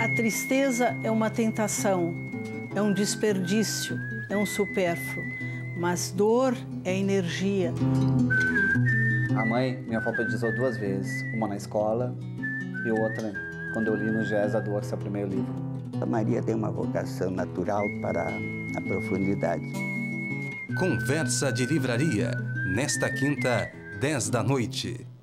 A tristeza é uma tentação, é um desperdício, é um supérfluo, mas dor é energia. A mãe me alfabetizou duas vezes, uma na escola e outra quando eu li no Gés a Dor, seu primeiro livro. A Maria tem uma vocação natural para a profundidade. Conversa de Livraria, nesta quinta, 10 da noite.